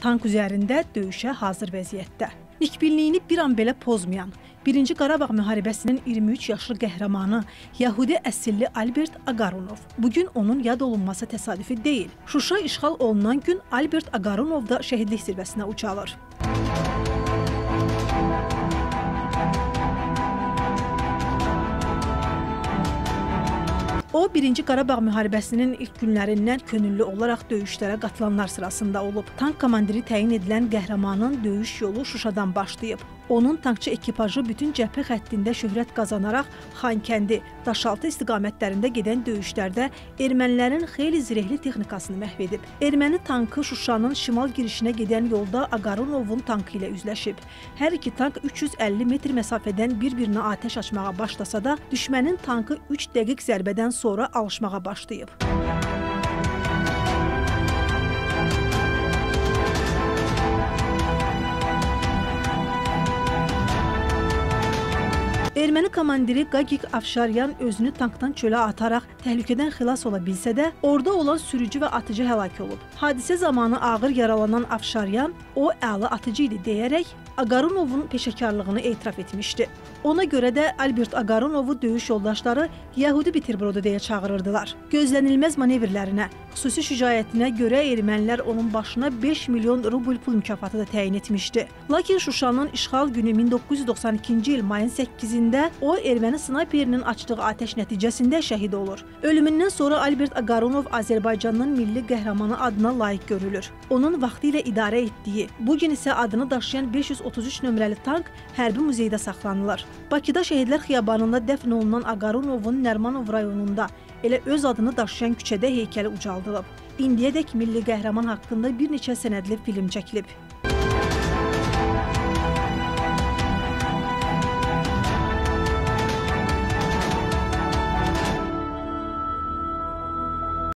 tank üzərində döyüşə hazır vəziyyətdə. Nikbinliyini bir an belə pozmayan, 1-ci Qarabağ müharibəsinin 23 yaşlı qəhrəmanı Yahudi əsilli Albert Aqarunov. Bu gün onun yad olunması təsadüfi deyil. Şuşa işğal olunan gün Albert Aqarunov da şəhidlik zirvəsinə ucalır. O, 1-ci Qarabağ müharibəsinin ilk günlərindən könüllü olaraq döyüşlərə qatılanlar sırasında olub. Tank komandiri təyin edilən qəhrəmanın döyüş yolu Şuşadan başlayıb. Onun tankçı ekipajı bütün cəbhə xəttində şöhrət qazanaraq Xankəndi, Daşaltı istiqamətlərində gedən döyüşlərdə ermənilərin xeyli zirehli texnikasını məhv edib. Erməni tankı Şuşanın şimal girişinə gedən yolda Aqarunovun tankı ilə üzləşib. Hər iki tank 350 metr məsafədən bir-birinə atəş açmağa başlasa da, düşmənin tankı 3 dəqiq zərbədən sonra alışmağa başlayıb. Erməni komandiri Qagik Afşaryan özünü tankdan çölə ataraq təhlükədən xilas ola bilsə də, orada olan sürücü və atıcı həlak olub. Hadisə zamanı ağır yaralanan Afşaryan, o əla atıcı idi deyərək Aqarunovun peşəkarlığını etiraf etmişdi. Ona görə də Albert Aqarunovu döyüş yoldaşları Yahudi Biterbrodu deyə çağırırdılar. Gözlənilməz manevrlərinə, xüsusi şücaətinə görə ermənilər onun başına 5 milyon rubl pul mükafatı da təyin etmişdi. Lakin Şuşanın işğal günü 1992-ci il mayın 8-də o erməni snayperinin açdığı atəş nəticəsində şəhid olur. Ölümündən sonra Albert Aqarunov Azərbaycanın milli qəhrəmanı adına layiq görülür. Onun vaxtilə idarə etdiyi, bu gün isə adını daşıyan 530 33 nömrəli tank hərbi muzeydə saxlanılır. Bakıda Şəhidlər Xiyabanında dəfn olunan Aqarunovun Nərmanov rayonunda elə öz adını daşıyan küçədə heykəli ucaldılıb. İndiyədək milli qəhrəman haqqında bir neçə sənədli film çəkilib.